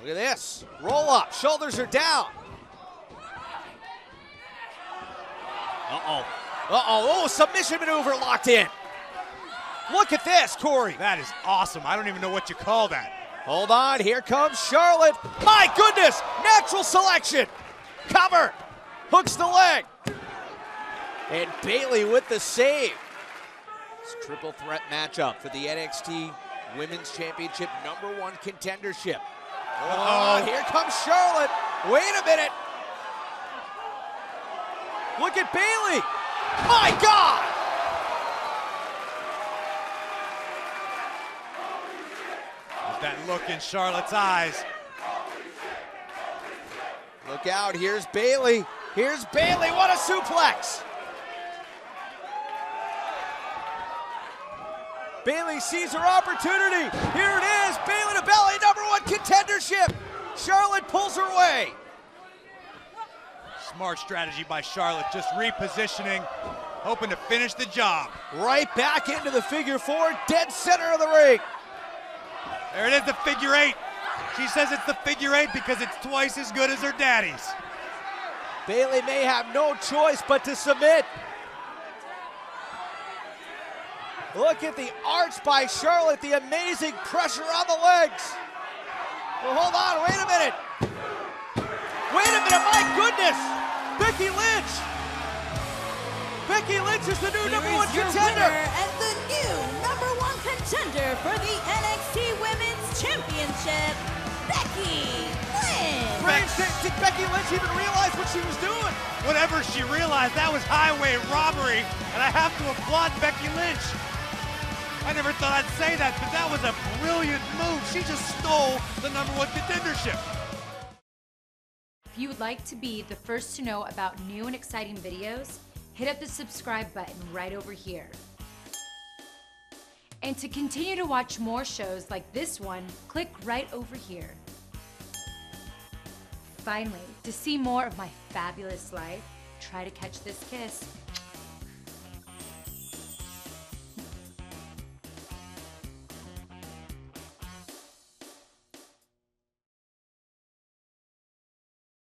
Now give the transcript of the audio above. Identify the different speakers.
Speaker 1: Look at this. Roll up. Shoulders are down. Uh-oh. Uh-oh. Oh, submission maneuver locked in. Look at this, Corey.
Speaker 2: That is awesome. I don't even know what you call that.
Speaker 1: Hold on. Here comes Charlotte. My goodness. Natural selection. Cover. Hooks the leg. And Bayley with the save. It's triple threat matchup for the NXT Women's Championship number one contendership. Oh, oh, here comes Charlotte. Wait a minute. Look at Bayley. My God.
Speaker 2: There's that look in Charlotte's eyes.
Speaker 1: Look out. Here's Bayley. Here's Bayley, What a suplex. Bayley sees her opportunity. Here it is. Bayley to belly, number one contendership. Charlotte pulls her away.
Speaker 2: Smart strategy by Charlotte, just repositioning, hoping to finish the job.
Speaker 1: Right back into the figure four, dead center of the ring.
Speaker 2: There it is, the figure eight. She says it's the figure eight because it's twice as good as her daddy's.
Speaker 1: Bayley may have no choice but to submit. Look at the arch by Charlotte, the amazing pressure on the legs. Well, hold on, wait a minute. Wait a minute, my goodness! Becky Lynch! Becky Lynch is the new
Speaker 3: Here
Speaker 1: number one contender.
Speaker 3: and the new number one contender for the NXT Women's Championship, Becky Lynch.
Speaker 1: Brains, did, did Becky Lynch even realize what she was doing?
Speaker 2: Whatever she realized, that was highway robbery, and I have to applaud Becky Lynch. I never thought I'd say that, but that was a brilliant move. She just stole the number one contendership.
Speaker 4: If you would like to be the first to know about new and exciting videos, hit up the subscribe button right over here. And to continue to watch more shows like this one, click right over here. Finally, to see more of my fabulous life, try to catch this kiss.